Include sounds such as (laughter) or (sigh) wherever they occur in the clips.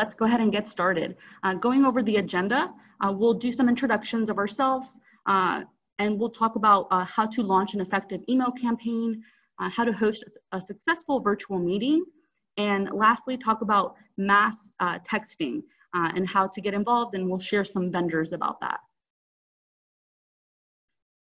let's go ahead and get started. Uh, going over the agenda, uh, we'll do some introductions of ourselves, uh, and we'll talk about uh, how to launch an effective email campaign, uh, how to host a successful virtual meeting, and lastly, talk about mass uh, texting and how to get involved, and we'll share some vendors about that.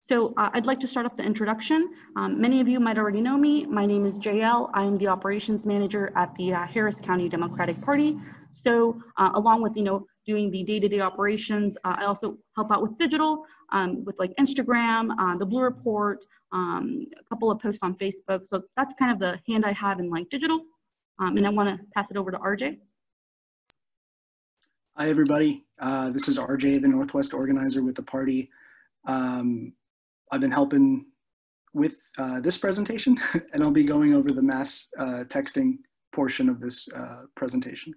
So uh, I'd like to start off the introduction. Um, many of you might already know me. My name is JL. I am the operations manager at the uh, Harris County Democratic Party. So uh, along with, you know, doing the day-to-day -day operations, uh, I also help out with digital, um, with like Instagram, uh, the Blue Report, um, a couple of posts on Facebook. So that's kind of the hand I have in like digital. Um, and I wanna pass it over to RJ. Hi, everybody. Uh, this is RJ, the Northwest organizer with the party. Um, I've been helping with uh, this presentation, (laughs) and I'll be going over the mass uh, texting portion of this presentation.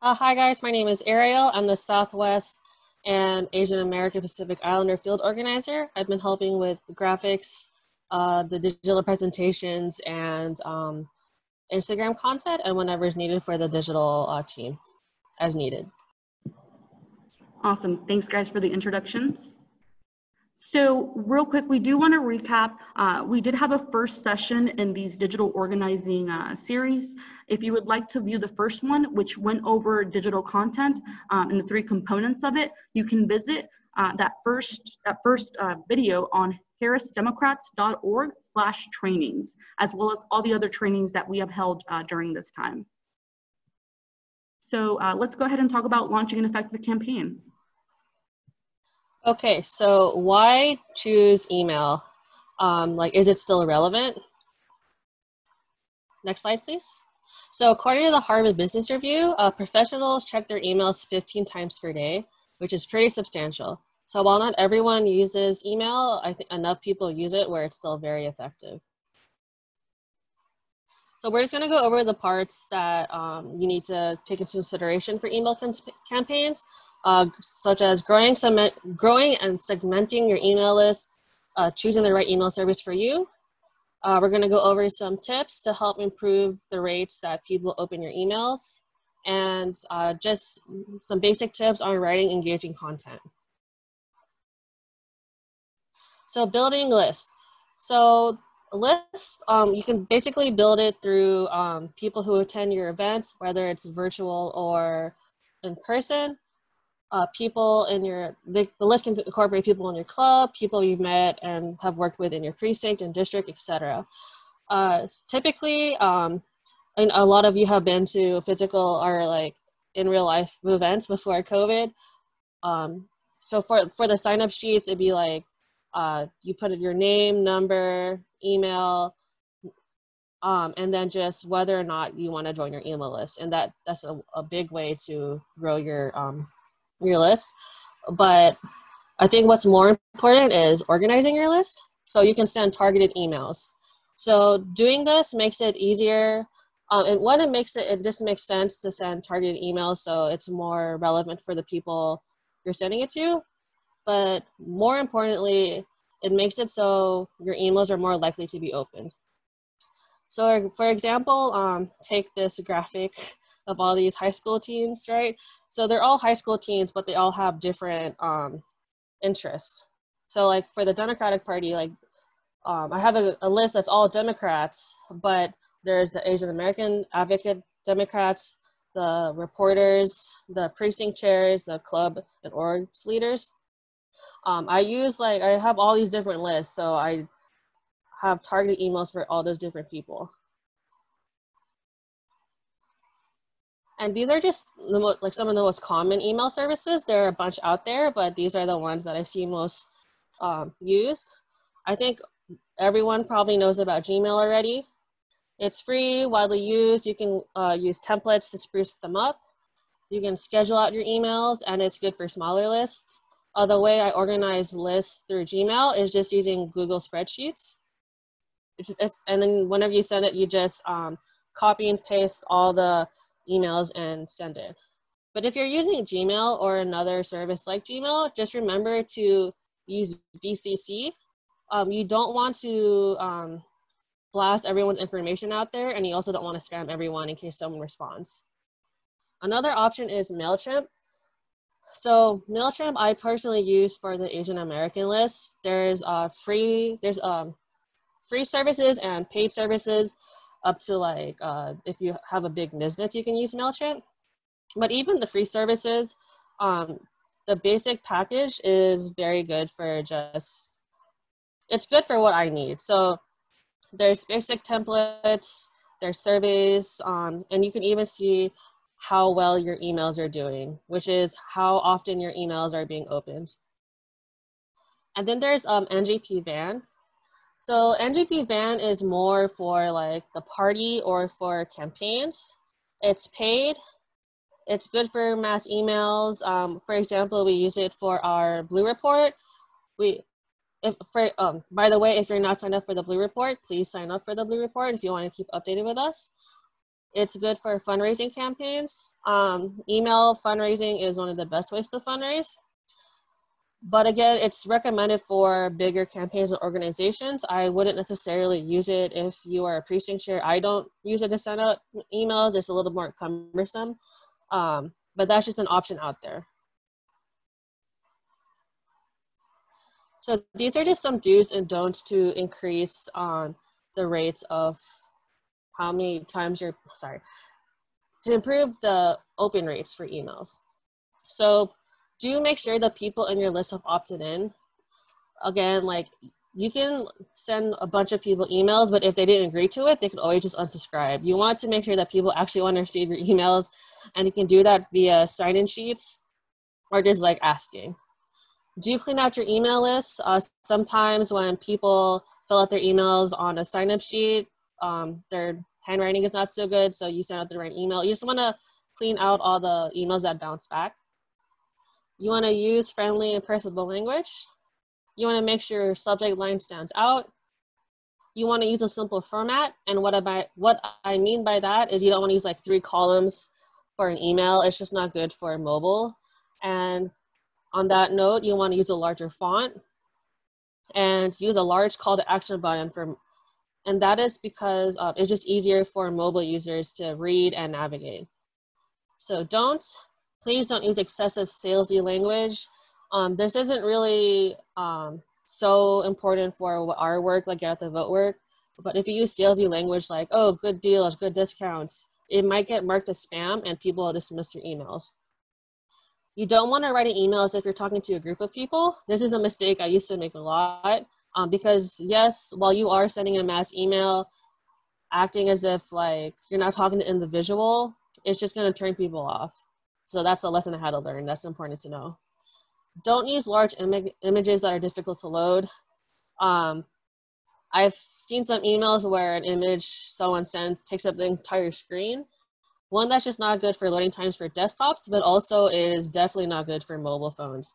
Uh, hi guys, my name is Ariel. I'm the Southwest and Asian American Pacific Islander Field Organizer. I've been helping with graphics, uh, the digital presentations, and um, Instagram content, and whenever is needed for the digital uh, team, as needed. Awesome. Thanks guys for the introductions. So real quick, we do want to recap. Uh, we did have a first session in these digital organizing uh, series. If you would like to view the first one, which went over digital content um, and the three components of it, you can visit uh, that first, that first uh, video on harrisdemocrats.org slash trainings, as well as all the other trainings that we have held uh, during this time. So uh, let's go ahead and talk about launching an effective campaign. Okay, so why choose email? Um, like, is it still relevant? Next slide, please. So according to the Harvard Business Review, uh, professionals check their emails 15 times per day, which is pretty substantial. So while not everyone uses email, I think enough people use it where it's still very effective. So we're just going to go over the parts that um, you need to take into consideration for email campaigns uh, such as growing, segment, growing and segmenting your email list, uh, choosing the right email service for you. Uh, we're going to go over some tips to help improve the rates that people open your emails and uh, just some basic tips on writing engaging content. So building lists. So lists, um, you can basically build it through um, people who attend your events, whether it's virtual or in person uh, people in your, the, the list can incorporate people in your club, people you've met and have worked with in your precinct and district, etc. Uh, typically, um, and a lot of you have been to physical or like in real life events before COVID. Um, so for, for the sign up sheets, it'd be like uh, you put in your name, number, email, um, and then just whether or not you want to join your email list. And that that's a, a big way to grow your um, your list. But I think what's more important is organizing your list so you can send targeted emails. So doing this makes it easier. Um, and when it makes it, it just makes sense to send targeted emails so it's more relevant for the people you're sending it to. But more importantly, it makes it so your emails are more likely to be open. So for example, um, take this graphic of all these high school teens, right? So they're all high school teens, but they all have different um, interests. So like for the Democratic Party, like um, I have a, a list that's all Democrats, but there's the Asian American advocate Democrats, the reporters, the precinct chairs, the club and orgs leaders. Um, I use like, I have all these different lists. So I have targeted emails for all those different people. And these are just the like some of the most common email services. There are a bunch out there, but these are the ones that I see most um, used. I think everyone probably knows about Gmail already. It's free, widely used. You can uh, use templates to spruce them up. You can schedule out your emails, and it's good for smaller lists. Uh, the way I organize lists through Gmail is just using Google Spreadsheets. It's, it's, and then whenever you send it, you just um, copy and paste all the emails and send it. But if you're using Gmail or another service like Gmail, just remember to use BCC. Um, you don't want to um, blast everyone's information out there, and you also don't want to spam everyone in case someone responds. Another option is MailChimp. So MailChimp I personally use for the Asian American list. There's uh, free, there's um, free services and paid services up to like, uh, if you have a big business, you can use MailChimp. But even the free services, um, the basic package is very good for just, it's good for what I need. So there's basic templates, there's surveys, um, and you can even see how well your emails are doing, which is how often your emails are being opened. And then there's um, NGP Van. So NGP Van is more for like the party or for campaigns. It's paid. It's good for mass emails. Um, for example, we use it for our Blue Report. We, if for um, by the way, if you're not signed up for the Blue Report, please sign up for the Blue Report if you want to keep updated with us. It's good for fundraising campaigns. Um, email fundraising is one of the best ways to fundraise. But again, it's recommended for bigger campaigns and organizations. I wouldn't necessarily use it if you are a precinct chair. I don't use it to send out emails. It's a little more cumbersome. Um, but that's just an option out there. So these are just some do's and don'ts to increase on the rates of how many times you're, sorry, to improve the open rates for emails. So do make sure the people in your list have opted in. Again, like you can send a bunch of people emails, but if they didn't agree to it, they can always just unsubscribe. You want to make sure that people actually want to receive your emails, and you can do that via sign in sheets or just like asking. Do you clean out your email list. Uh, sometimes when people fill out their emails on a sign up sheet, um, their handwriting is not so good, so you send out the right email. You just want to clean out all the emails that bounce back. You want to use friendly and personable language. You want to make sure your subject line stands out. You want to use a simple format. And what, about, what I mean by that is you don't want to use like three columns for an email. It's just not good for mobile. And on that note, you want to use a larger font and use a large call to action button for and that is because uh, it's just easier for mobile users to read and navigate. So don't, please don't use excessive salesy language. Um, this isn't really um, so important for our work, like get out the vote work, but if you use salesy language like, oh, good deals, good discounts, it might get marked as spam and people will dismiss your emails. You don't want to write an email as if you're talking to a group of people. This is a mistake I used to make a lot um, because yes while you are sending a mass email acting as if like you're not talking to individual it's just going to turn people off so that's a lesson i had to learn. That's important to know. Don't use large Im- images that are difficult to load. Um, i've seen some emails where an image someone sends takes up the entire screen. One that's just not good for loading times for desktops but also is definitely not good for mobile phones.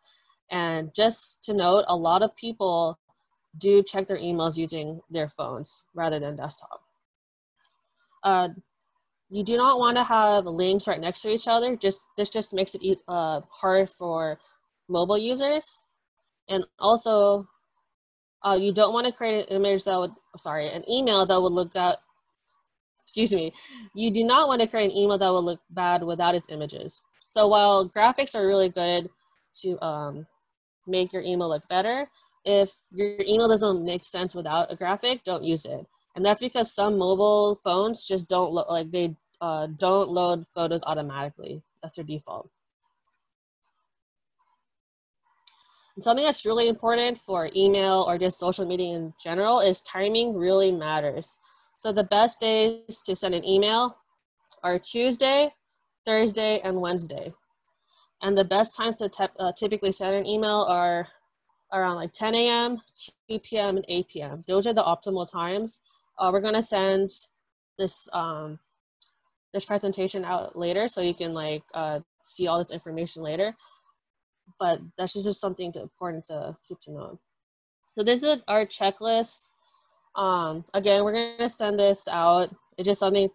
And just to note a lot of people do check their emails using their phones rather than desktop. Uh, you do not want to have links right next to each other. Just this just makes it uh, hard for mobile users, and also uh, you don't want to create an image that would sorry an email that would look at excuse me you do not want to create an email that would look bad without its images so while graphics are really good to um, make your email look better if your email doesn't make sense without a graphic, don't use it. And that's because some mobile phones just don't look like they uh, don't load photos automatically. That's their default. And something that's really important for email or just social media in general is timing really matters. So the best days to send an email are Tuesday, Thursday, and Wednesday. And the best times to uh, typically send an email are around like 10 a.m., 2 p.m., and 8 p.m. Those are the optimal times. Uh, we're gonna send this um, this presentation out later, so you can like uh, see all this information later. But that's just something to, important to keep to know. So this is our checklist. Um, again, we're gonna send this out. It's just something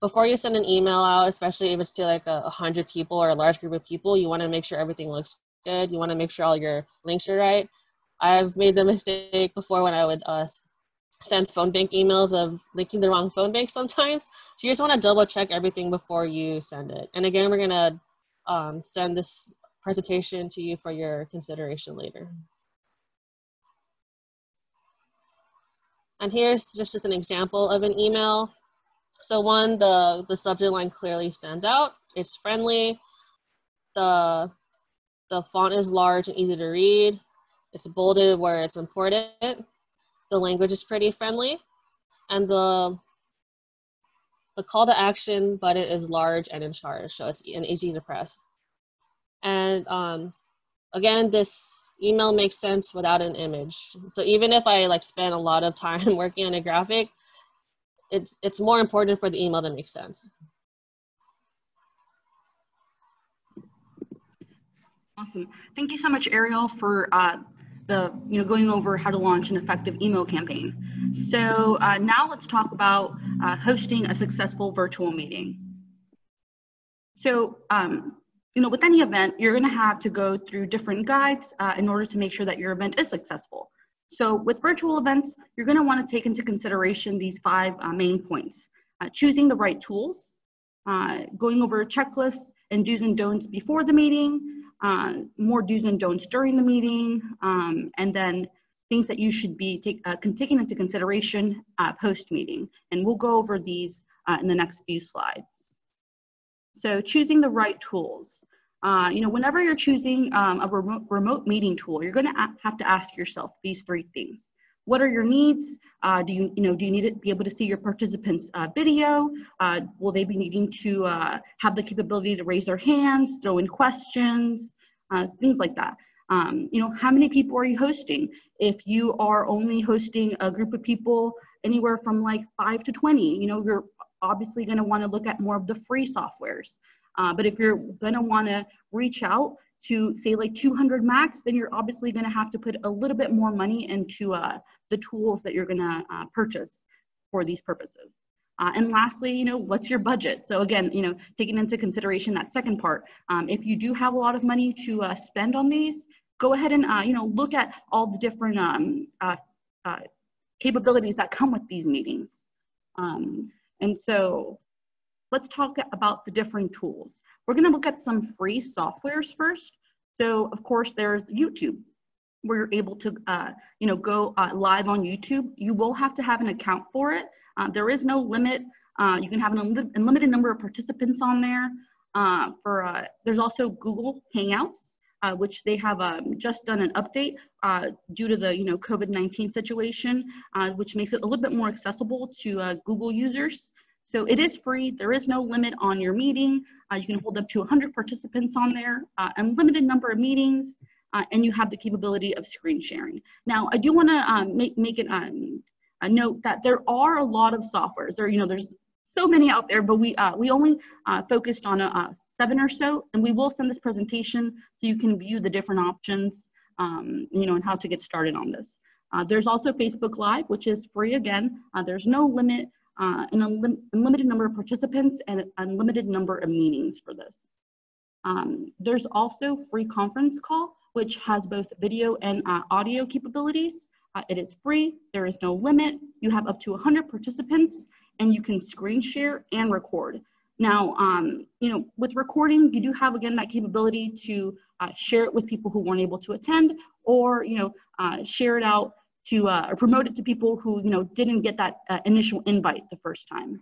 before you send an email out, especially if it's to like a, hundred people or a large group of people, you want to make sure everything looks good. You want to make sure all your links are right. I've made the mistake before when I would uh, send phone bank emails of linking the wrong phone bank sometimes. So you just want to double check everything before you send it. And again, we're gonna um, send this presentation to you for your consideration later. And here's just, just an example of an email. So one, the, the subject line clearly stands out. It's friendly. The, the font is large and easy to read. It's bolded where it's important. The language is pretty friendly. And the, the call to action button is large and in charge, so it's and easy to press. And um, again, this email makes sense without an image. So even if I like spend a lot of time (laughs) working on a graphic, it's, it's more important for the email to make sense. Awesome. Thank you so much, Ariel, for uh, the you know going over how to launch an effective email campaign. So uh, now let's talk about uh, hosting a successful virtual meeting. So um, you know with any event, you're going to have to go through different guides uh, in order to make sure that your event is successful. So with virtual events, you're going to want to take into consideration these five uh, main points. Uh, choosing the right tools, going over checklists and do's and don'ts before the meeting, uh, more do's and don'ts during the meeting, um, and then things that you should be take, uh, taking into consideration uh, post-meeting. And we'll go over these uh, in the next few slides. So choosing the right tools. Uh, you know, whenever you're choosing um, a remote, remote meeting tool, you're gonna have to ask yourself these three things. What are your needs? Uh, do you, you know, do you need to be able to see your participants' uh, video? Uh, will they be needing to uh, have the capability to raise their hands, throw in questions, uh, things like that? Um, you know, how many people are you hosting? If you are only hosting a group of people anywhere from like five to 20, you know, you're obviously going to want to look at more of the free softwares. Uh, but if you're going to want to reach out to say like 200 max, then you're obviously going to have to put a little bit more money into the tools that you're going to uh, purchase for these purposes. Uh, and lastly, you know, what's your budget? So again, you know, taking into consideration that second part, um, if you do have a lot of money to uh, spend on these, go ahead and, uh, you know, look at all the different um, uh, uh, capabilities that come with these meetings. Um, and so let's talk about the different tools. We're gonna look at some free softwares first. So of course there's YouTube where you're able to, uh, you know, go uh, live on YouTube. You will have to have an account for it. Uh, there is no limit. Uh, you can have an unlimited number of participants on there. Uh, for uh, There's also Google Hangouts, which they have um, just done an update due to the, you know, COVID-19 situation, which makes it a little bit more accessible to Google users. So it is free. There is no limit on your meeting. You can hold up to 100 participants on there, unlimited number of meetings, uh, and you have the capability of screen sharing. Now, I do want to um, make, make it um, a note that there are a lot of softwares. There, you know, there's so many out there, but we, uh, we only uh, focused on a seven or so, and we will send this presentation so you can view the different options, um, you know, and how to get started on this. Uh, there's also Facebook Live, which is free again. Uh, there's no limit uh, an unlim unlimited number of participants and an unlimited number of meetings for this. Um, there's also free conference call, which has both video and uh, audio capabilities. Uh, it is free, there is no limit. You have up to 100 participants and you can screen share and record. Now, um, you know, with recording, you do have, again, that capability to uh, share it with people who weren't able to attend or, you know, uh, share it out to uh, or promote it to people who you know didn't get that uh, initial invite the first time.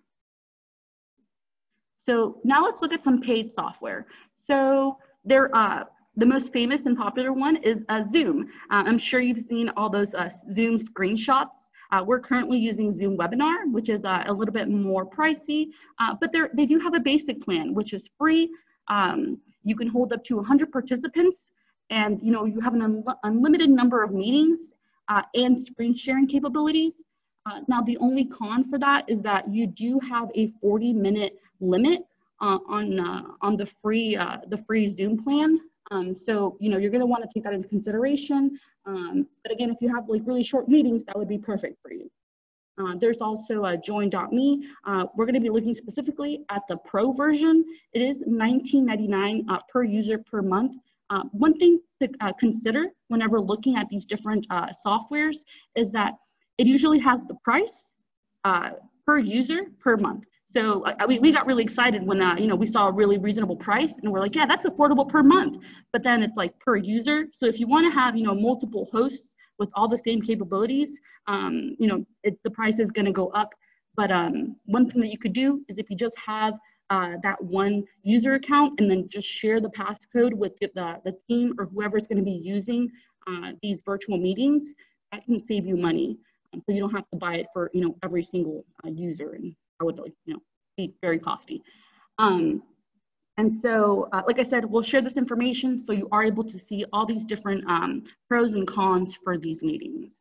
So now let's look at some paid software. So there, uh, the most famous and popular one is uh, Zoom. Uh, I'm sure you've seen all those uh, Zoom screenshots. Uh, we're currently using Zoom Webinar, which is uh, a little bit more pricey, uh, but they do have a basic plan, which is free. Um, you can hold up to 100 participants, and you know you have an un unlimited number of meetings and screen sharing capabilities. Now, the only con for that is that you do have a 40 minute limit on, on the, free, the free Zoom plan. Um, so, you know, you're gonna wanna take that into consideration. Um, but again, if you have like really short meetings, that would be perfect for you. Uh, there's also a join.me. Uh, we're going to be looking specifically at the pro version. It is $19.99 uh, per user per month. Uh, one thing to uh, consider whenever looking at these different uh, softwares is that it usually has the price uh, per user per month. So I mean, we got really excited when uh, you know we saw a really reasonable price, and we're like, yeah, that's affordable per month. But then it's like per user. So if you want to have you know multiple hosts with all the same capabilities, um, you know it, the price is going to go up. But um, one thing that you could do is if you just have uh, that one user account and then just share the passcode with the, the team or whoever is going to be using uh, these virtual meetings, that can save you money. So you don't have to buy it for you know every single uh, user. And would you know, be very costly. Um, and so, uh, like I said, we'll share this information so you are able to see all these different um, pros and cons for these meetings.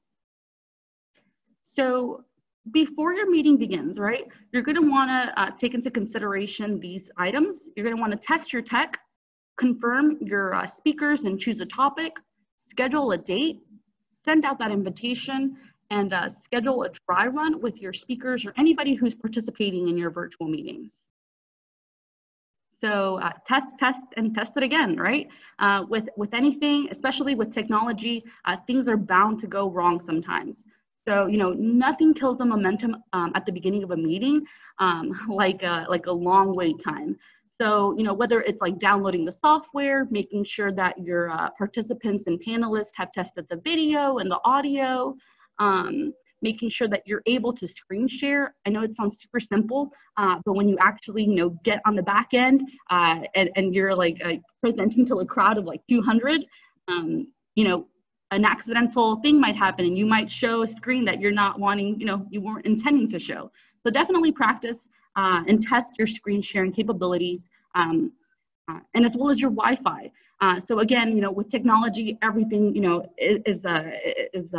So before your meeting begins, right, you're gonna wanna uh, take into consideration these items. You're gonna wanna test your tech, confirm your uh, speakers and choose a topic, schedule a date, send out that invitation, and uh, schedule a dry run with your speakers or anybody who's participating in your virtual meetings. So uh, test, test, and test it again, right? Uh, with, with anything, especially with technology, uh, things are bound to go wrong sometimes. So, you know, nothing kills the momentum um, at the beginning of a meeting um, (laughs) like, a, like a long wait time. So, you know, whether it's like downloading the software, making sure that your uh, participants and panelists have tested the video and the audio, um, making sure that you're able to screen share. I know it sounds super simple, uh, but when you actually, you know, get on the back end uh, and, and you're like uh, presenting to a crowd of like 200, um, you know, an accidental thing might happen and you might show a screen that you're not wanting, you know, you weren't intending to show. So definitely practice uh, and test your screen sharing capabilities um, uh, and as well as your Wi-Fi. Uh, so again, you know, with technology, everything, you know, is, is, is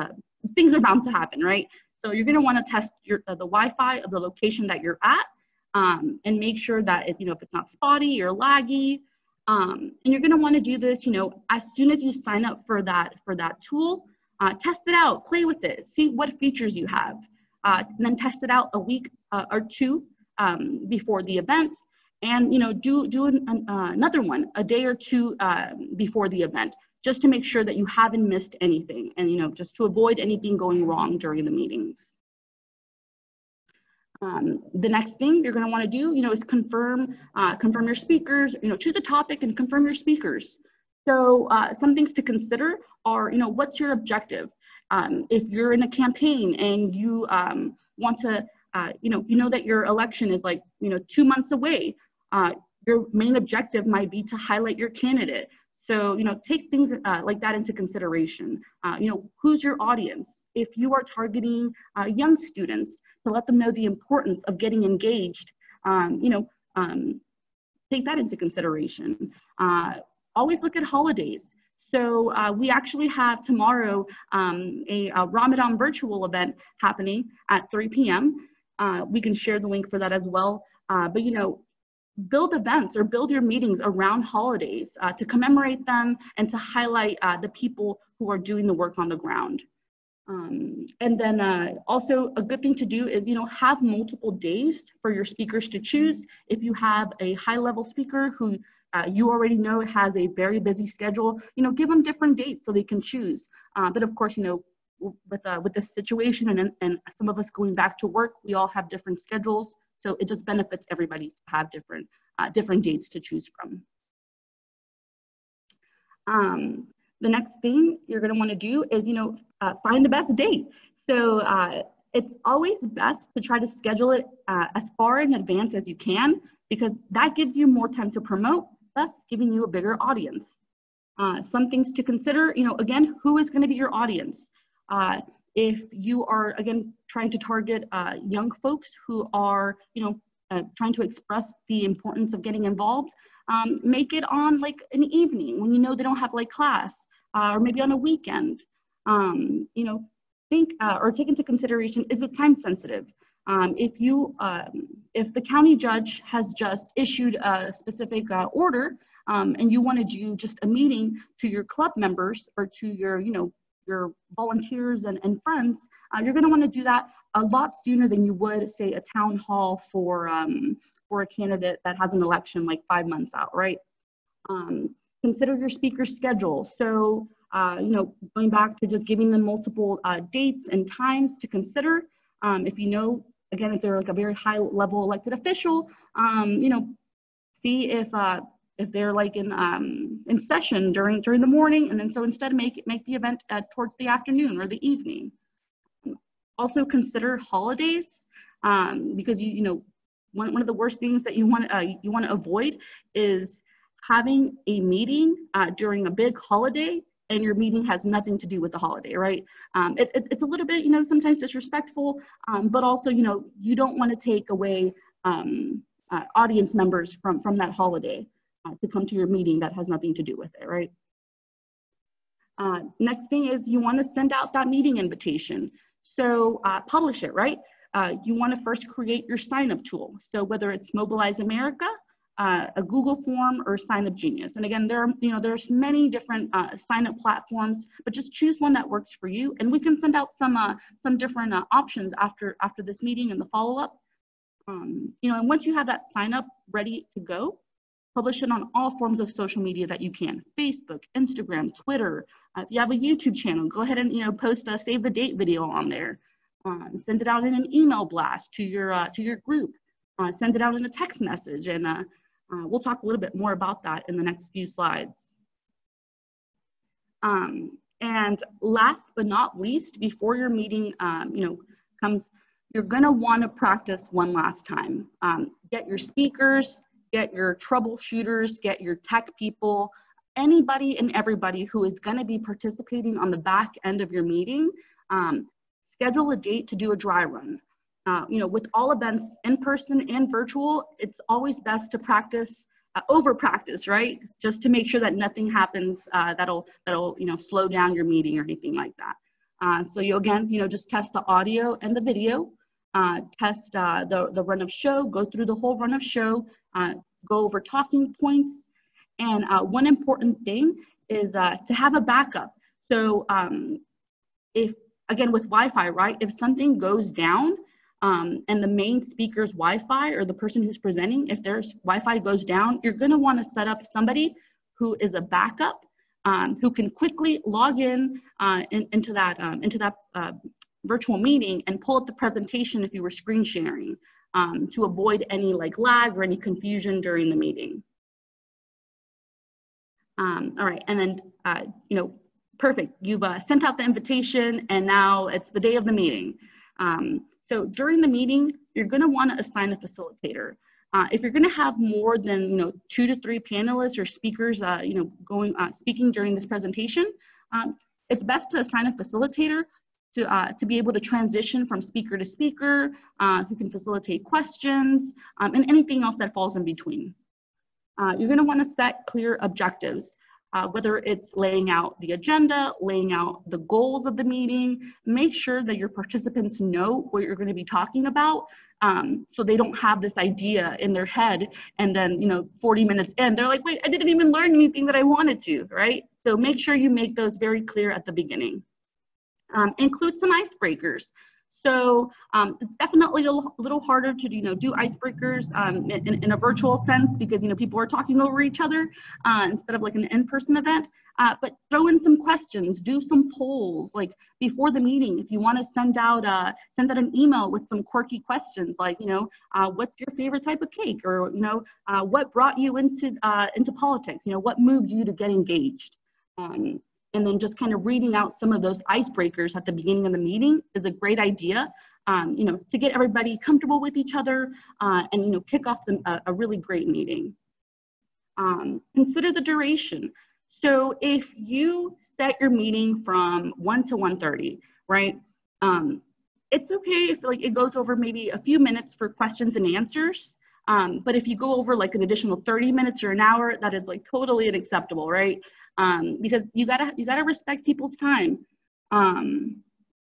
things are bound to happen, right? So you're going to want to test your, uh, the Wi-Fi of the location that you're at um, and make sure that if, you know, if it's not spotty or laggy, um, and you're going to want to do this, you know, as soon as you sign up for that, for that tool, uh, test it out, play with it, see what features you have, uh, and then test it out a week uh, or two um, before the event, and you know, do do an, uh, another one a day or two um, before the event just to make sure that you haven't missed anything and, you know, just to avoid anything going wrong during the meetings. Um, the next thing you're going to want to do, you know, is confirm, uh, confirm your speakers, you know, choose a topic and confirm your speakers. So uh, some things to consider are, you know, what's your objective? Um, if you're in a campaign and you um, want to, uh, you know, you know that your election is like, you know, two months away, uh, your main objective might be to highlight your candidate. So, you know, take things uh, like that into consideration. Uh, you know, who's your audience? If you are targeting uh, young students, to let them know the importance of getting engaged, um, you know, um, take that into consideration. Uh, always look at holidays. So uh, we actually have tomorrow um, a, a, Ramadan virtual event happening at 3 p.m. Uh, we can share the link for that as well. but you know, build events or build your meetings around holidays uh, to commemorate them and to highlight uh, the people who are doing the work on the ground. Um, and then uh, also a good thing to do is, you know, have multiple days for your speakers to choose. If you have a high level speaker who uh, you already know has a very busy schedule, you know, give them different dates so they can choose. Uh, but of course, you know, with, uh, with the situation and, and some of us going back to work, we all have different schedules. So it just benefits everybody to have different, uh, different dates to choose from. Um, the next thing you're gonna wanna do is, you know, uh, find the best date. So uh, it's always best to try to schedule it uh, as far in advance as you can because that gives you more time to promote, thus giving you a bigger audience. Uh, some things to consider, you know, again, who is gonna be your audience? If you are, again, trying to target uh, young folks who are, you know, uh, trying to express the importance of getting involved, um, make it on like an evening when you know they don't have like class, uh, or maybe on a weekend. Um, you know, think uh, or take into consideration, is it time sensitive? Um, if you, um, if the county judge has just issued a specific uh, order um, and you want to do just a meeting to your club members or to your, you know, your volunteers and, and friends, uh, you're going to want to do that a lot sooner than you would, say, a town hall for, um, for a candidate that has an election like five months out, right? Um, consider your speaker schedule. So uh, you know, going back to just giving them multiple uh, dates and times to consider. Um, if you know, again, if they're like a very high level elected official, um, you know, see if uh, if they're like in um, in session during during the morning, and then so instead make make the event uh, towards the afternoon or the evening. Also consider holidays um, because you you know one, one of the worst things that you want uh, you want to avoid is having a meeting uh, during a big holiday and your meeting has nothing to do with the holiday, right? Um, it, it, it's a little bit, you know, sometimes disrespectful, um, but also, you know, you don't want to take away um, uh, audience members from, from that holiday to come to your meeting that has nothing to do with it, right? Uh, next thing is you want to send out that meeting invitation. So uh, publish it, right? Uh, you want to first create your sign up tool. So whether it's Mobilize America, uh, a Google form or Sign Up Genius. And again, there are, you know, there's many different uh, sign up platforms, but just choose one that works for you. And we can send out some, uh, some different uh, options after, after this meeting and the follow up. Um, you know, and once you have that sign up ready to go, publish it on all forms of social media that you can, Facebook, Instagram, Twitter. Uh, if you have a YouTube channel, go ahead and, you know, post a save the date video on there. Uh, send it out in an email blast to your, to your group. send it out in a text message and uh, we'll talk a little bit more about that in the next few slides. Um, and last but not least, before your meeting, um, you know, comes, you're gonna wanna practice one last time. Um, get your speakers, get your troubleshooters, get your tech people, anybody and everybody who is gonna be participating on the back end of your meeting, um, schedule a date to do a dry run. Uh, you know, with all events in person and virtual, it's always best to practice, uh, over practice, right? Just to make sure that nothing happens uh, that'll, that'll, you know, slow down your meeting or anything like that. Uh, so you, again, you know, just test the audio and the video, uh, test uh, the, the run of show, go through the whole run of show, go over talking points. And one important thing is to have a backup. So um, if, again, with Wi-Fi, right, if something goes down, um, and the main speaker's Wi-Fi or the person who's presenting, if their Wi-Fi goes down, you're gonna wanna set up somebody who is a backup, um, who can quickly log in, uh, in into that, um, into that uh, virtual meeting and pull up the presentation if you were screen sharing um, to avoid any like lag or any confusion during the meeting. Um, all right, and then, uh, you know, perfect. You've uh, sent out the invitation and now it's the day of the meeting. Um, so during the meeting, you're gonna wanna assign a facilitator. Uh, if you're gonna have more than you know two to three panelists or speakers, uh, you know, going uh, speaking during this presentation, um, it's best to assign a facilitator to, uh, to be able to transition from speaker to speaker, uh, who can facilitate questions, um, and anything else that falls in between. Uh, you're gonna wanna set clear objectives uh, whether it's laying out the agenda, laying out the goals of the meeting, make sure that your participants know what you're going to be talking about um, so they don't have this idea in their head and then, you know, 40 minutes in, they're like, wait, I didn't even learn anything that I wanted to, right? So make sure you make those very clear at the beginning. Um, include some icebreakers. So um, it's definitely a little harder to you know do icebreakers um, in, in, a virtual sense because you know people are talking over each other uh, instead of like an in-person event. Uh, but throw in some questions, do some polls like before the meeting. If you want to send out uh, send out an email with some quirky questions like you know uh, what's your favorite type of cake or you know uh, what brought you into uh, into politics. You know what moved you to get engaged. Um, and then just kind of reading out some of those icebreakers at the beginning of the meeting is a great idea. Um, you know, to get everybody comfortable with each other uh, and, you know, kick off the, a, a, really great meeting. Um, consider the duration. So if you set your meeting from 1 to 1.30, right, um, it's okay if like it goes over maybe a few minutes for questions and answers. Um, but if you go over like an additional 30 minutes or an hour, that is like totally unacceptable, right? Um, because you gotta you gotta respect people's time um,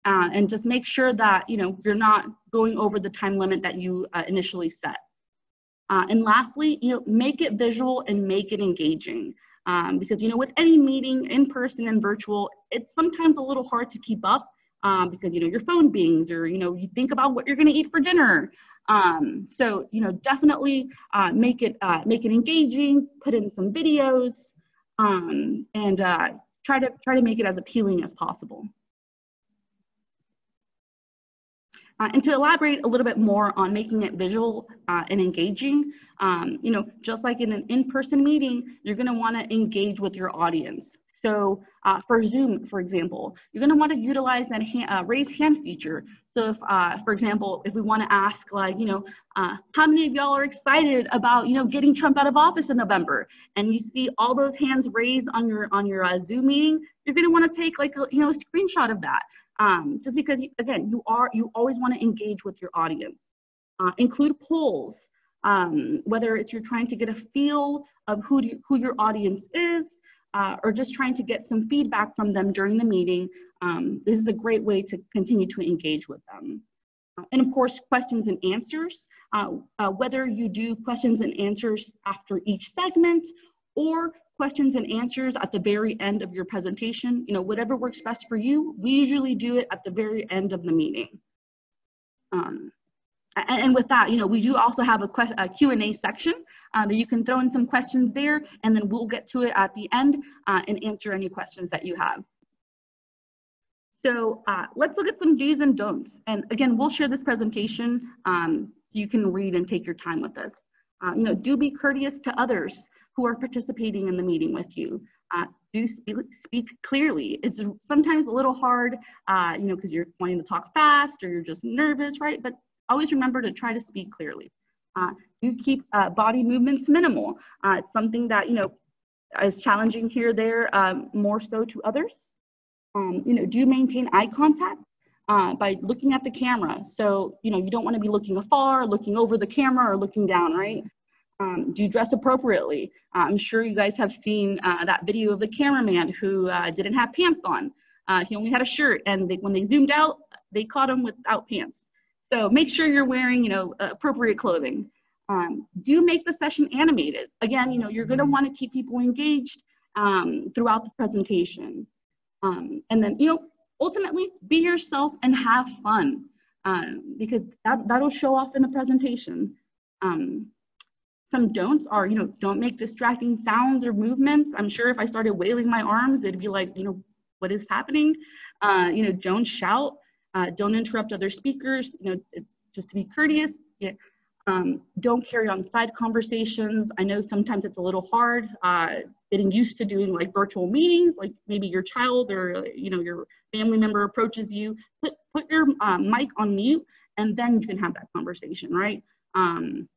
uh, and just make sure that you know you're not going over the time limit that you uh, initially set. Uh, and lastly, you know, make it visual and make it engaging. Um, because you know, with any meeting, in person and virtual, it's sometimes a little hard to keep up um, because you know your phone bings or you know you think about what you're going to eat for dinner. Um, so you know, definitely uh, make it uh, make it engaging. Put in some videos, um, and uh, try to try to make it as appealing as possible. Uh, and to elaborate a little bit more on making it visual uh, and engaging, um, you know, just like in an in-person meeting, you're gonna wanna engage with your audience. So uh, for Zoom, for example, you're gonna wanna utilize that hand, uh, raise hand feature. So if, uh, for example, if we wanna ask like, you know, uh, how many of y'all are excited about, you know, getting Trump out of office in November? And you see all those hands raised on your, on your Zoom meeting, you're gonna wanna take like, you know, a screenshot of that. Um, just because again you are you always want to engage with your audience. Uh, include polls um, whether it's you're trying to get a feel of who you, who your audience is uh, or just trying to get some feedback from them during the meeting um, this is a great way to continue to engage with them and of course questions and answers uh, uh, whether you do questions and answers after each segment or questions and answers at the very end of your presentation. You know, whatever works best for you, we usually do it at the very end of the meeting. Um, and, and, with that, you know, we do also have a, a Q&A section uh, that you can throw in some questions there, and then we'll get to it at the end uh, and answer any questions that you have. So uh, let's look at some do's and don'ts. And again, we'll share this presentation. Um, you can read and take your time with this. Uh, you know, do be courteous to others who are participating in the meeting with you. Uh, do speak, speak, clearly. It's sometimes a little hard, uh, you know, because you're wanting to talk fast or you're just nervous, right? But always remember to try to speak clearly. Uh, do keep uh, body movements minimal. It's something that, you know, is challenging here, there, um, more so to others. Um, you know, do maintain eye contact uh, by looking at the camera. So, you know, you don't want to be looking afar, looking over the camera, or looking down, right? Um, do you dress appropriately? Uh, I'm sure you guys have seen uh, that video of the cameraman who uh, didn't have pants on. Uh, he only had a shirt, and they, when they zoomed out, they caught him without pants. So make sure you're wearing, you know, appropriate clothing. Um, do make the session animated. Again, you know, you're going to want to keep people engaged um, throughout the presentation. Um, and then, you know, ultimately, be yourself and have fun um, because that, that'll show off in the presentation. Um, some don'ts are, you know, don't make distracting sounds or movements. I'm sure if I started wailing my arms, it'd be like, you know, what is happening? Uh, you know, don't shout, uh, don't interrupt other speakers. You know, it's just to be courteous. Um, don't carry on side conversations. I know sometimes it's a little hard uh, getting used to doing like virtual meetings, like maybe your child or, you know, your family member approaches you, put, put your um, mic on mute and then you can have that conversation, right? Um,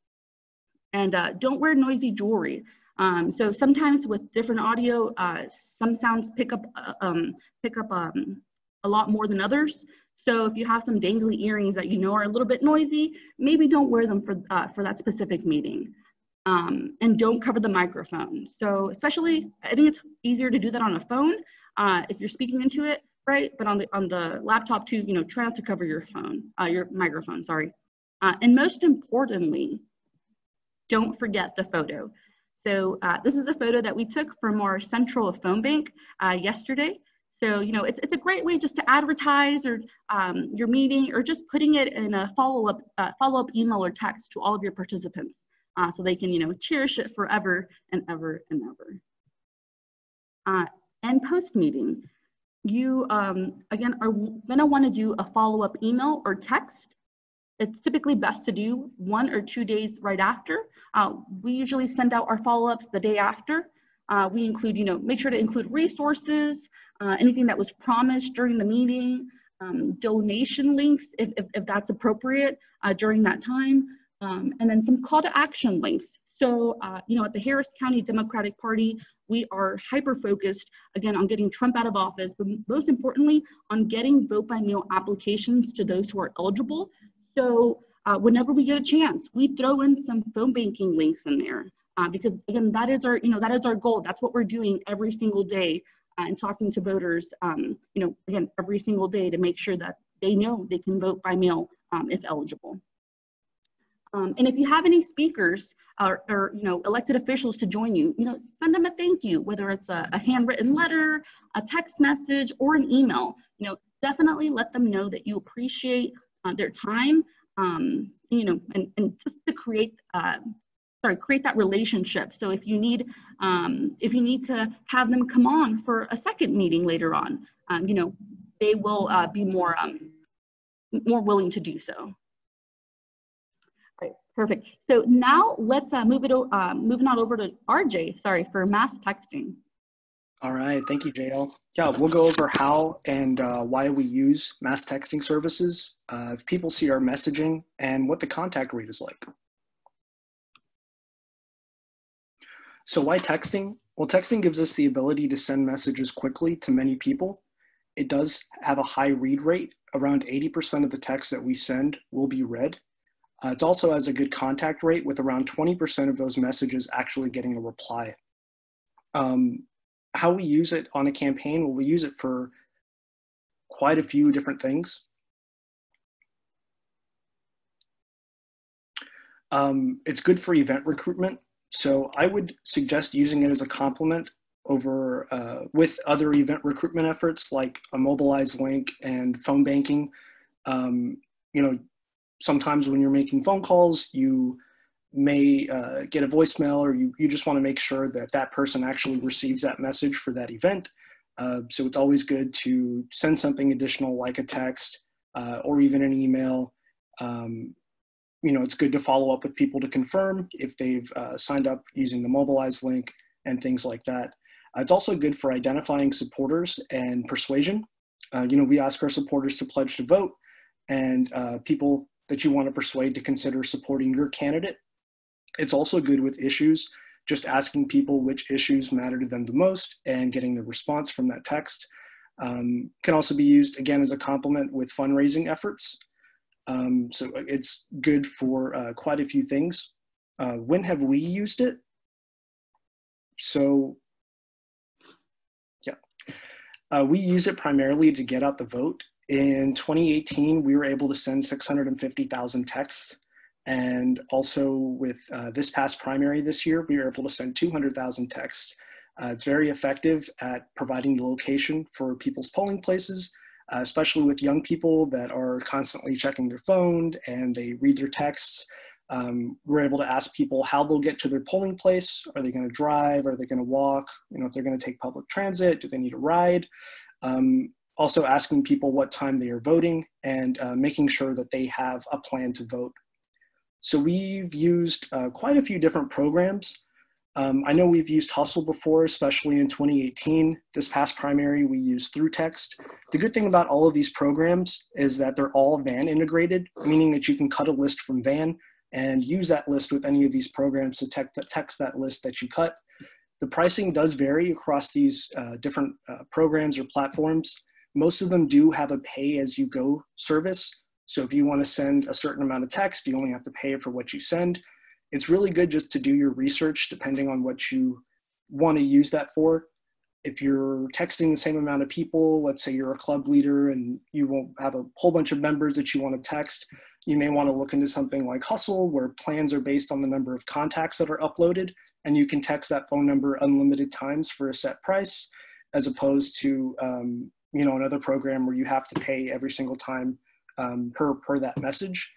and uh, don't wear noisy jewelry. Um, so sometimes with different audio, uh, some sounds pick up uh, um, pick up um, a lot more than others. So if you have some dangly earrings that you know are a little bit noisy, maybe don't wear them for uh, for that specific meeting. Um, and don't cover the microphone. So especially, I think it's easier to do that on a phone uh, if you're speaking into it, right? But on the on the laptop too, you know, try not to cover your phone, uh, your microphone. Sorry. and most importantly, don't forget the photo. So uh, this is a photo that we took from our central phone bank uh, yesterday. So, you know, it's, it's a great way just to advertise or um, your meeting or just putting it in a follow-up uh, follow-up email or text to all of your participants uh, so they can, you know, cherish it forever and ever and ever. Uh, and post-meeting, you, um, again, are gonna wanna do a follow-up email or text it's typically best to do one or two days right after. Uh, we usually send out our follow-ups the day after. Uh, we include, you know, make sure to include resources, uh, anything that was promised during the meeting, um, donation links if, if, if that's appropriate uh, during that time, um, and then some call to action links. So, uh, you know, at the Harris County Democratic Party, we are hyper focused again on getting Trump out of office, but most importantly on getting vote by mail applications to those who are eligible so uh, whenever we get a chance, we throw in some phone banking links in there uh, because again, that is our, you know, that is our goal. That's what we're doing every single day and talking to voters, um, you know, again, every single day to make sure that they know they can vote by mail um, if eligible. Um, and if you have any speakers or, or, you know elected officials to join you, you know send them a thank you, whether it's a, a handwritten letter, a text message, or an email. You know, definitely let them know that you appreciate uh, their time, um, you know, and, and just to create uh, sorry, create that relationship. So if you need, um, if you need to have them come on for a second meeting later on, um, you know, they will uh, be more, um, more willing to do so. Right, perfect. So now let's uh, move it, uh, moving on over to RJ, sorry, for mass texting. All right, thank you, JL. Yeah, we'll go over how and uh, why we use mass texting services, uh, if people see our messaging, and what the contact rate is like. So why texting? Well, texting gives us the ability to send messages quickly to many people. It does have a high read rate. Around 80% of the text that we send will be read. Uh, it also has a good contact rate with around 20% of those messages actually getting a reply. Um, how we use it on a campaign, well, we use it for quite a few different things. Um, it's good for event recruitment. So I would suggest using it as a complement over uh, with other event recruitment efforts like a mobilized link and phone banking. Um, you know, sometimes when you're making phone calls, you may uh, get a voicemail or you, you just want to make sure that that person actually receives that message for that event. Uh, so it's always good to send something additional like a text uh, or even an email. Um, you know, it's good to follow up with people to confirm if they've uh, signed up using the mobilize link and things like that. Uh, it's also good for identifying supporters and persuasion. Uh, you know, we ask our supporters to pledge to vote and people that you want to persuade to consider supporting your candidate it's also good with issues, just asking people which issues matter to them the most and getting the response from that text. Um, can also be used again as a complement with fundraising efforts. Um, so it's good for uh, quite a few things. Uh, when have we used it? So, yeah, uh, we use it primarily to get out the vote. In 2018, we were able to send 650,000 texts and also with uh, this past primary this year, we were able to send 200,000 texts. Uh, it's very effective at providing the location for people's polling places, uh, especially with young people that are constantly checking their phone and they read their texts. Um, we're able to ask people how they'll get to their polling place. Are they going to drive? Are they going to walk? You know, if they're going to take public transit, do they need a ride? Um, also asking people what time they are voting and uh, making sure that they have a plan to vote so we've used uh, quite a few different programs. Um, I know we've used Hustle before, especially in 2018. This past primary, we used ThruText. The good thing about all of these programs is that they're all VAN integrated, meaning that you can cut a list from VAN and use that list with any of these programs to text that list that you cut. The pricing does vary across these uh, different uh, programs or platforms. Most of them do have a pay as you go service, so if you want to send a certain amount of text, you only have to pay for what you send. It's really good just to do your research depending on what you want to use that for. If you're texting the same amount of people, let's say you're a club leader and you won't have a whole bunch of members that you want to text, you may want to look into something like Hustle, where plans are based on the number of contacts that are uploaded, and you can text that phone number unlimited times for a set price, as opposed to um, you know another program where you have to pay every single time um, per, per that message.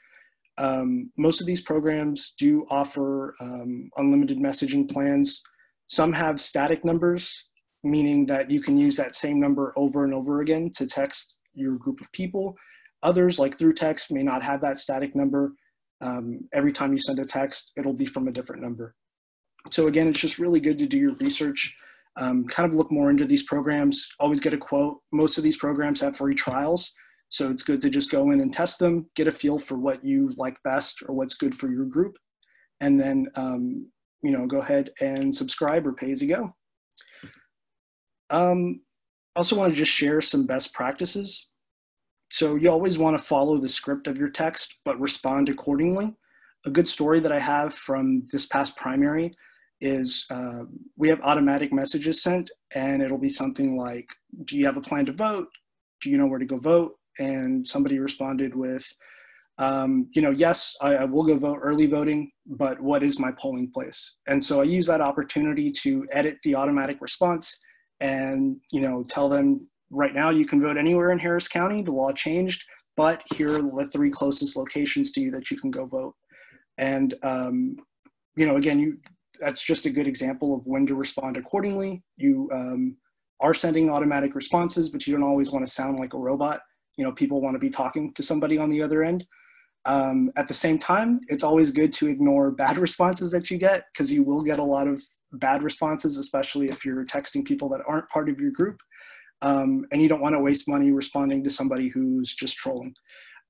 Um, most of these programs do offer um, unlimited messaging plans. Some have static numbers, meaning that you can use that same number over and over again to text your group of people. Others, like ThruText, may not have that static number. Um, every time you send a text, it'll be from a different number. So again, it's just really good to do your research, um, kind of look more into these programs, always get a quote. Most of these programs have free trials. So it's good to just go in and test them, get a feel for what you like best or what's good for your group, and then um, you know go ahead and subscribe or pay as you go. Um, also want to just share some best practices. So you always want to follow the script of your text, but respond accordingly. A good story that I have from this past primary is uh, we have automatic messages sent, and it'll be something like, "Do you have a plan to vote? Do you know where to go vote? And somebody responded with, um, you know, yes, I, I, will go vote early voting, but what is my polling place? And so I use that opportunity to edit the automatic response and, you know, tell them right now you can vote anywhere in Harris County. The law changed, but here are the three closest locations to you that you can go vote. And, um, you know, again, you that's just a good example of when to respond accordingly. You um, are sending automatic responses, but you don't always want to sound like a robot. You know, people want to be talking to somebody on the other end. Um, at the same time, it's always good to ignore bad (laughs) responses that you get because you will get a lot of bad responses, especially if you're texting people that aren't part of your group. Um, and you don't want to waste money responding to somebody who's just trolling.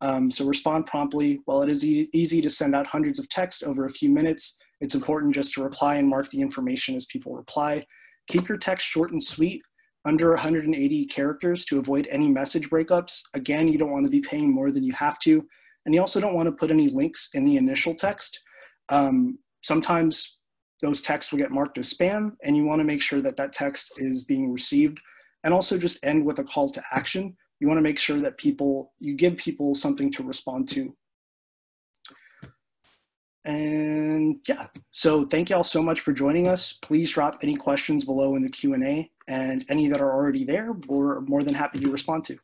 Um, so respond promptly. While it is e easy to send out hundreds of text over a few minutes, it's important just to reply and mark the information as people reply. Keep your text short and sweet, under 180 characters to avoid any message breakups. Again, you don't want to be paying more than you have to. And you also don't want to put any links in the initial text. Um, sometimes those texts will get marked as spam, and you want to make sure that that text is being received. And also just end with a call to action. You want to make sure that people, you give people something to respond to and yeah, so thank you all so much for joining us. Please drop any questions below in the Q&A and any that are already there, we're more than happy to respond to.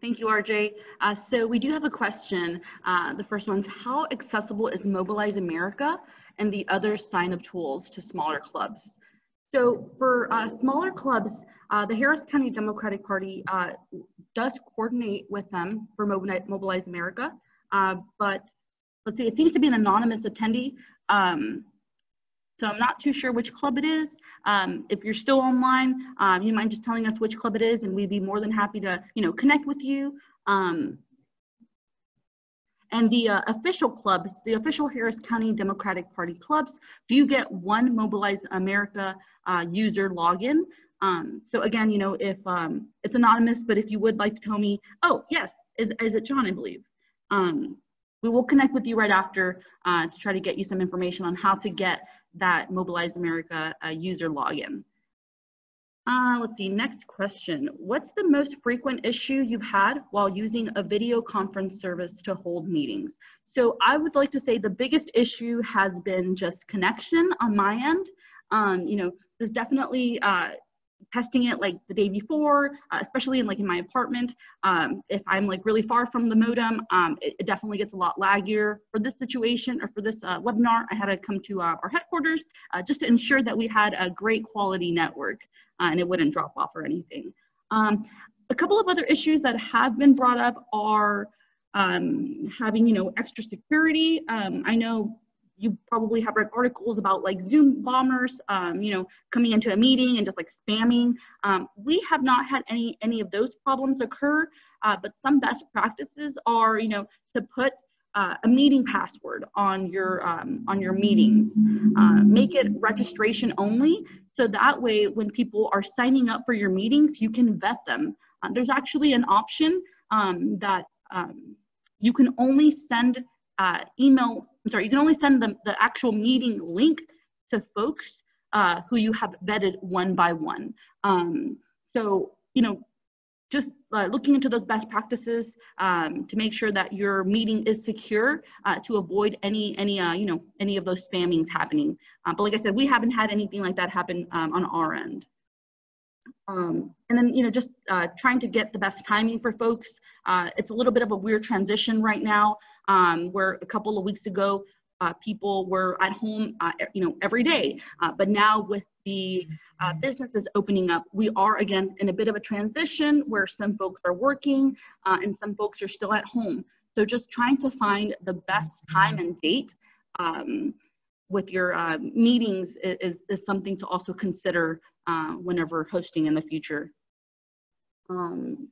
Thank you, RJ. Uh, so we do have a question. Uh, the first one's how accessible is Mobilize America and the other sign-up tools to smaller clubs? So for uh, smaller clubs, uh, the Harris County Democratic Party uh, does coordinate with them for Mobilize America. Uh, but let's see, it seems to be an anonymous attendee. Um, so I'm not too sure which club it is. Um, if you're still online, um, you mind just telling us which club it is and we'd be more than happy to, you know, connect with you. Um, and the uh, official clubs, the official Harris County Democratic Party clubs, do you get one Mobilize America uh, user login. Um, so again, you know, if um, it's anonymous, but if you would like to tell me, oh, yes, is, is it John, I believe. Um, we will connect with you right after uh, to try to get you some information on how to get that Mobilize America uh, user login. Uh, let's see, next question. What's the most frequent issue you've had while using a video conference service to hold meetings? So I would like to say the biggest issue has been just connection on my end. Um, you know, there's definitely uh, testing it like the day before, uh, especially in like in my apartment. Um, if I'm like really far from the modem, um, it, it, definitely gets a lot laggier. For this situation or for this uh, webinar, I had to come to uh, our headquarters uh, just to ensure that we had a great quality network uh, and it wouldn't drop off or anything. Um, a couple of other issues that have been brought up are um, having, you know, extra security. Um, I know you probably have read articles about like Zoom bombers, um, you know, coming into a meeting and just like spamming. Um, we have not had any any of those problems occur, uh, but some best practices are, you know, to put uh, a meeting password on your um, on your meetings. Uh, make it registration only, so that way when people are signing up for your meetings, you can vet them. Uh, there's actually an option um, that um, you can only send uh, email I'm sorry, you can only send them the actual meeting link to folks uh, who you have vetted one by one. Um, so, you know, just uh, looking into those best practices um, to make sure that your meeting is secure uh, to avoid any any uh, you know any of those spammings happening. Uh, but like I said, we haven't had anything like that happen um, on our end. Um, and then, you know, just uh, trying to get the best timing for folks. Uh, it's a little bit of a weird transition right now um, where a couple of weeks ago, uh, people were at home, uh, you know, every day. Uh, but now with the uh, businesses opening up, we are again in a bit of a transition where some folks are working and some folks are still at home. So just trying to find the best time and date um, with your meetings is, is something to also consider uh, whenever hosting in the future. Um,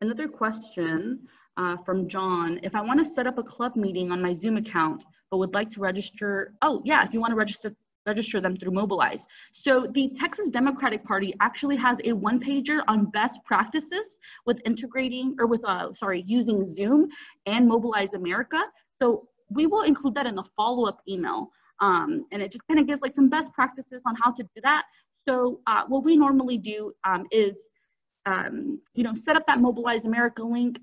another question uh, from John. If I want to set up a club meeting on my Zoom account, but would like to register, oh yeah, if you want to register register them through Mobilize. So the Texas Democratic Party actually has a one pager on best practices with integrating or with, uh, sorry, using Zoom and Mobilize America. So we will include that in the follow-up email. Um, and it just kind of gives like some best practices on how to do that. So uh, what we normally do um, is, um, you know, set up that Mobilize America link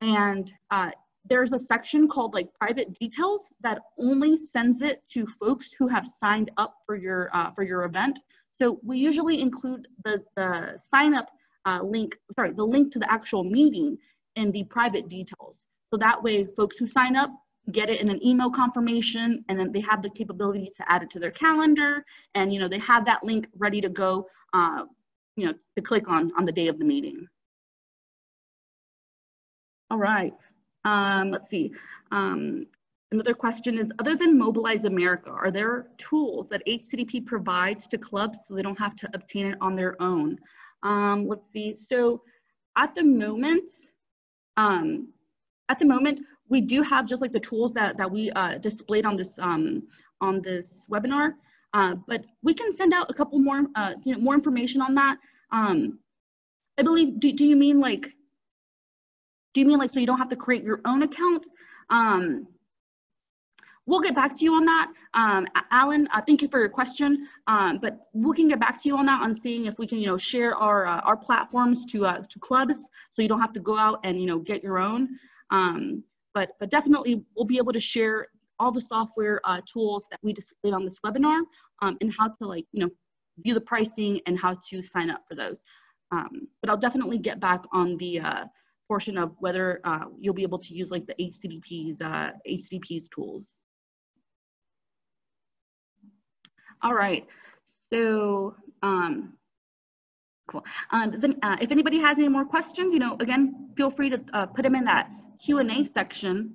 and uh, there's a section called like private details that only sends it to folks who have signed up for your, uh, for your event. So we usually include the, the sign up uh, link, sorry, the link to the actual meeting in the private details. So that way folks who sign up get it in an email confirmation and then they have the capability to add it to their calendar and you know they have that link ready to go uh, you know to click on on the day of the meeting all right. Um, let's see. Um, another question is other than mobilize america are there tools that hcdp provides to clubs so they don't have to obtain it on their own? Um, let's see. So at the moment um, at the moment we do have just like the tools that, that we uh, displayed on this, um, on this webinar, uh, but we can send out a couple more, uh, you know, more information on that. Um, I believe, do, do you mean like, do you mean like so you don't have to create your own account? Um, we'll get back to you on that. Um, Alan, uh, thank you for your question, um, but we can get back to you on that on seeing if we can, you know, share our, uh, our platforms to, uh, to clubs so you don't have to go out and, you know, get your own. Um, but, but definitely we'll be able to share all the software uh, tools that we displayed on this webinar um, and how to like, you know, view the pricing and how to sign up for those. Um, but I'll definitely get back on the uh, portion of whether uh, you'll be able to use like the HCDP's, uh, HCDP's tools. All right, so um, cool. Um, then, uh, if anybody has any more questions, you know, again, feel free to uh, put them in that Q&A section.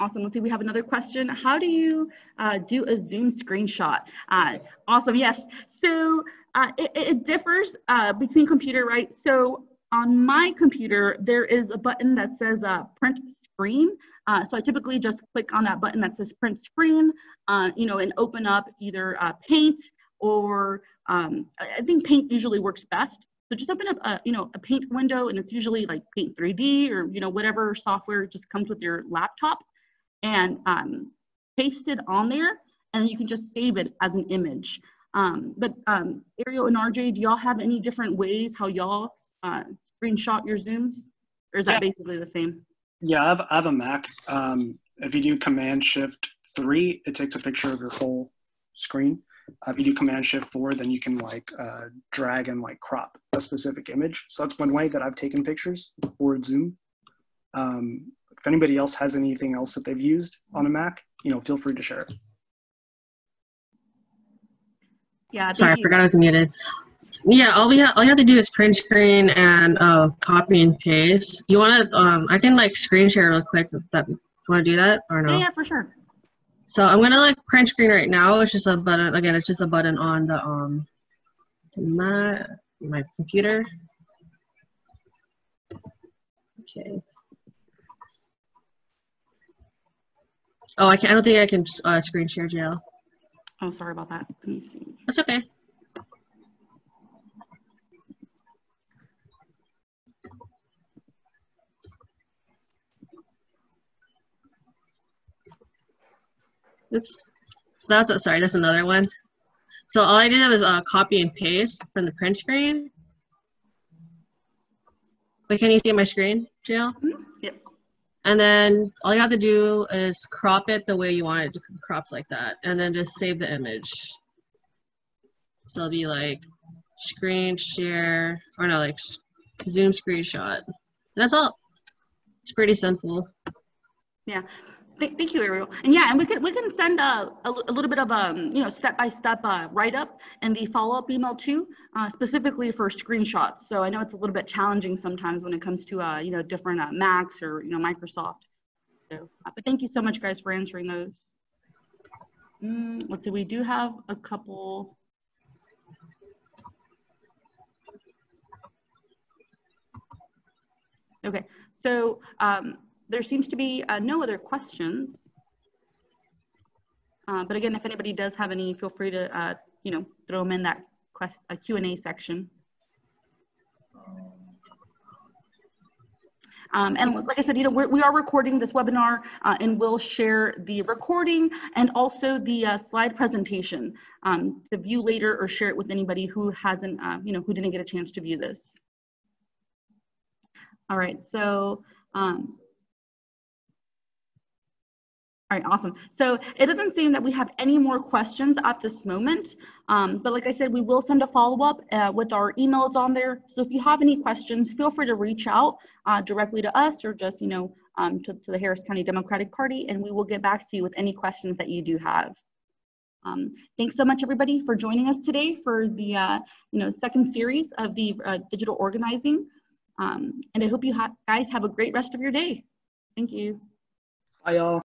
Awesome. Let's see, we have another question. How do you uh, do a Zoom screenshot? Uh, awesome, yes. So uh, it, it, differs uh, between computer, right? So on my computer, there is a button that says uh, print screen. Uh, so I typically just click on that button that says print screen, you know, and open up either Paint or um, I think Paint usually works best. So just open up a, you know, a paint window and it's usually like paint 3D or, you know, whatever software just comes with your laptop and um, paste it on there and you can just save it as an image. Um, but um, Ariel and RJ, do y'all have any different ways how y'all uh, screenshot your Zooms? Or is that yeah. basically the same? Yeah, I have, I have a Mac. Um, if you do Command Shift 3, it takes a picture of your whole screen. Uh, if you do Command Shift 4, then you can like uh, drag and like crop a specific image. So that's one way that I've taken pictures for Zoom. Um, if anybody else has anything else that they've used on a Mac, you know, feel free to share it. Yeah. Sorry, I forgot I was muted. Yeah, all we have, all you have to do is print screen and uh, copy and paste. You want to? Um, I can like screen share real quick. If that you want to do that or no? Yeah, yeah, for sure. So I'm gonna like print screen right now. It's just a button. Again, it's just a button on the um my my computer. Okay. Oh, I can not I don't think I can uh, screen share, Jill. Oh, sorry about that. Let me see. That's okay. Oops. So that's, a, sorry, that's another one. So all I did was uh, copy and paste from the print screen. Wait, can you see my screen, Jill? Mm-hmm. Yep. And then all you have to do is crop it the way you want it to crops like that. And then just save the image. So it'll be like screen share, or no, like zoom screenshot. That's all. It's pretty simple. Yeah. Thank you, Ariel. And yeah, and we can we can send a, a, a little bit of um you know step by step uh, write up and the follow up email too, uh, specifically for screenshots. So I know it's a little bit challenging sometimes when it comes to uh you know different uh, Macs or you know Microsoft. So, uh, but thank you so much, guys, for answering those. Mm, let's see, we do have a couple. Okay, so um, there seems to be uh, no other questions. Uh, but again, if anybody does have any, feel free to, uh, you know, throw them in that quest, uh, Q&A section. Um, and like I said, you know, we're, we are recording this webinar uh, and we'll share the recording and also the uh, slide presentation um, to view later or share it with anybody who hasn't, you know, who didn't get a chance to view this. All right, so um, All right, awesome. So it doesn't seem that we have any more questions at this moment. Um, but like I said, we will send a follow-up uh, with our emails on there. So if you have any questions, feel free to reach out uh, directly to us or just, you know, um, to, to, the Harris County Democratic Party, and we will get back to you with any questions that you do have. Um, thanks so much, everybody, for joining us today for the, uh, you know, second series of the uh, digital organizing. Um, and I hope you ha guys have a great rest of your day. Thank you. Bye, y'all.